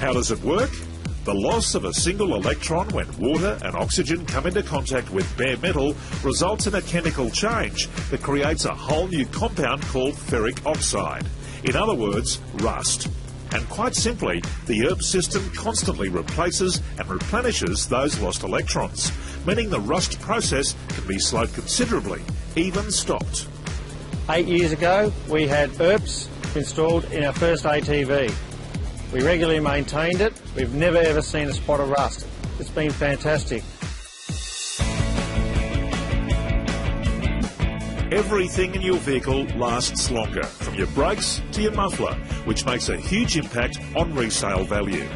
How does it work? The loss of a single electron when water and oxygen come into contact with bare metal results in a chemical change that creates a whole new compound called ferric oxide. In other words, rust. And quite simply, the ERPS system constantly replaces and replenishes those lost electrons, meaning the rust process can be slowed considerably, even stopped. Eight years ago, we had ERPs installed in our first ATV. We regularly maintained it. We've never ever seen a spot of rust. It's been fantastic. Everything in your vehicle lasts longer, from your brakes to your muffler, which makes a huge impact on resale value.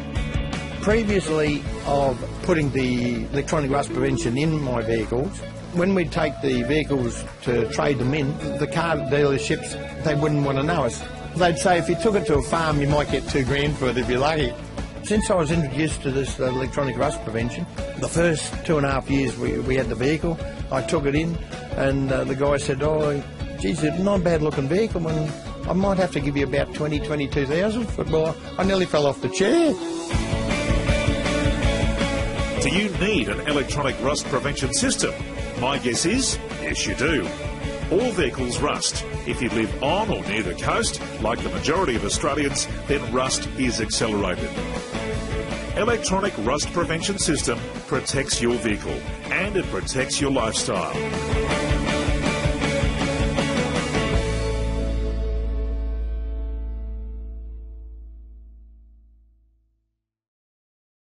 Previously of putting the electronic rust prevention in my vehicles, when we'd take the vehicles to trade them in, the car dealerships, they wouldn't want to know us. They'd say if you took it to a farm, you might get two grand for it if you're lucky. Since I was introduced to this uh, electronic rust prevention, the first two and a half years we, we had the vehicle, I took it in, and uh, the guy said, "Oh, geez, it's not a bad looking vehicle, and I might have to give you about twenty, twenty-two thousand for it." Well, I nearly fell off the chair. Do you need an electronic rust prevention system? My guess is yes, you do. All vehicles rust. If you live on or near the coast, like the majority of Australians, then rust is accelerated. Electronic Rust Prevention System protects your vehicle and it protects your lifestyle.